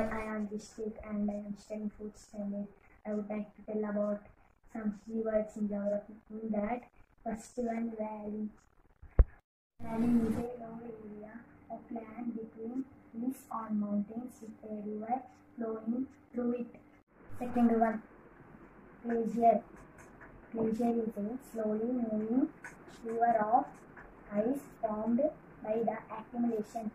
Hi, I am Dishik and I am studying food standard. I would like to tell about some keywords in geography. In that, first one valley. Valley is a low area of land between hills or mountains with a river flowing through it. Second one, glacier. Glacier is a slowly moving river of ice formed by the accumulation